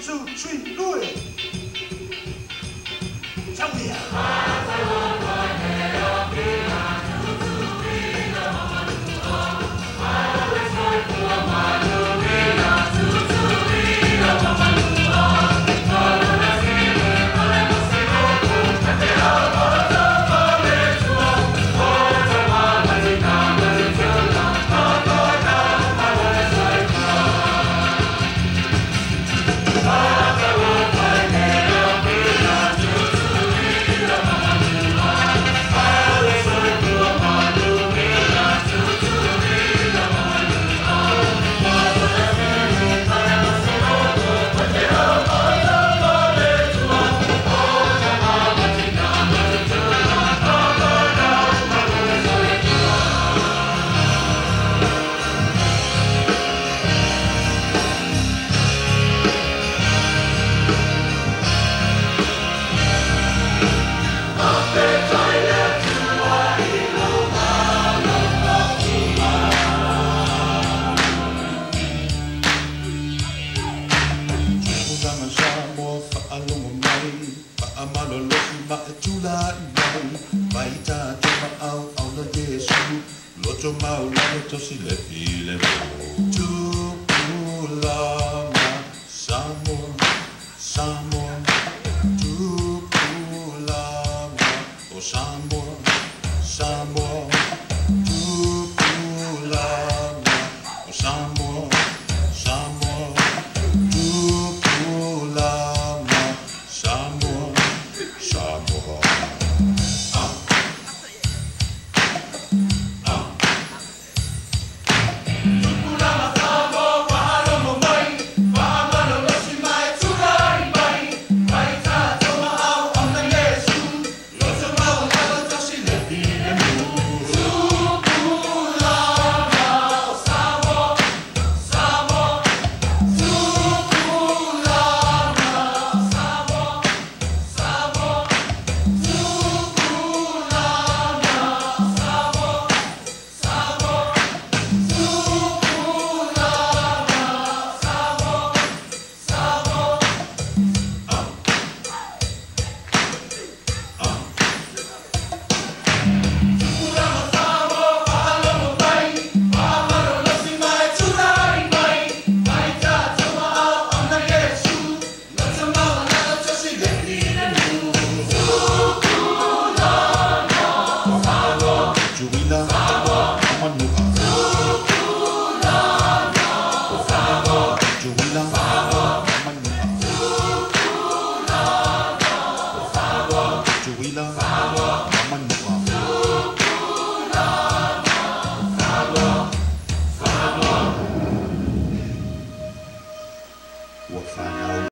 two, three, do it. Shall we? Loto maulano to sila pile mo Tukulama Samo Samo Tukulama O Samo Samo